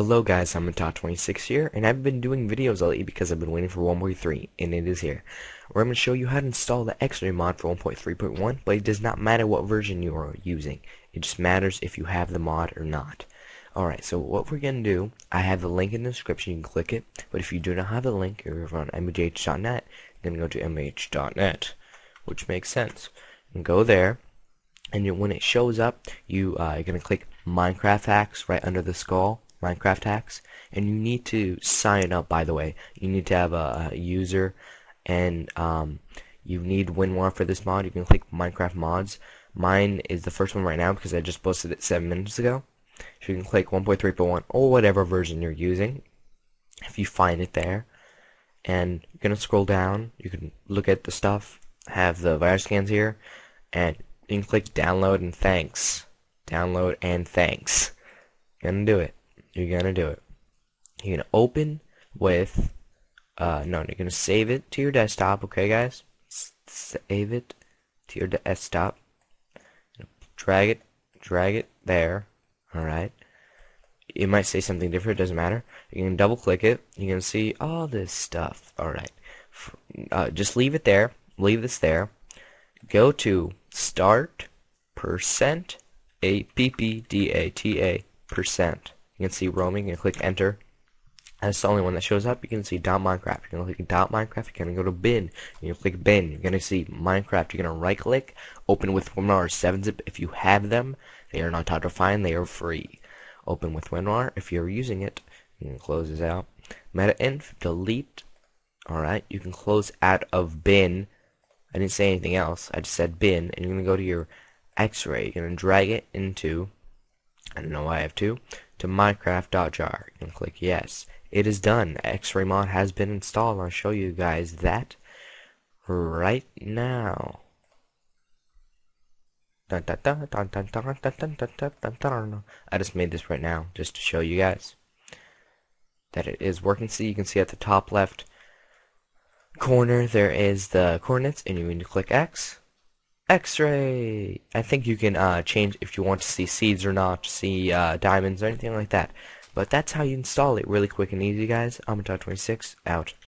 Hello guys, I'm Mentot26 here, and I've been doing videos lately because I've been waiting for 1.3, and it is here. Where I'm going to show you how to install the X-Ray mod for 1.3.1, but it does not matter what version you are using. It just matters if you have the mod or not. Alright, so what we're going to do, I have the link in the description, you can click it, but if you do not have the link, you're on mpgh.net, then go to mpgh.net, which makes sense. And go there, and when it shows up, you, uh, you're going to click Minecraft Hacks right under the skull, Minecraft Hacks, and you need to sign up. By the way, you need to have a, a user, and um, you need WinRAR for this mod. You can click Minecraft mods. Mine is the first one right now because I just posted it seven minutes ago. So you can click 1.3.1 or whatever version you're using, if you find it there, and you're gonna scroll down. You can look at the stuff, have the virus scans here, and you can click download and thanks. Download and thanks. Gonna do it you're gonna do it. You're gonna open with, uh, no, you're gonna save it to your desktop, okay, guys? Save it to your desktop. Drag it, drag it there. All right. It might say something different. Doesn't matter. You can double click it. You can see all this stuff. All right. Uh, just leave it there. Leave this there. Go to start percent a p p d a t a percent. You can see roaming and click enter. That's the only one that shows up. You can see dot Minecraft. You're gonna click dot Minecraft. You're gonna go to bin. You're gonna click bin. You're gonna see Minecraft. You're gonna right click, open with WinRAR 7-zip. If you have them, they are not hard to find. They are free. Open with WinRAR. If you're using it, you can close this out. Meta Metainf, delete. Alright, you can close out of bin. I didn't say anything else. I just said bin. And you're gonna go to your X-ray. You're gonna drag it into. I don't know why I have to to minecraft.jar and click yes. It is done. X-Ray mod has been installed. I'll show you guys that right now. I just made this right now just to show you guys that it is working. See, you can see at the top left corner there is the coordinates and you need to click X X-ray. I think you can uh, change if you want to see seeds or not, see uh, diamonds or anything like that. But that's how you install it really quick and easy, guys. I'm 26 out.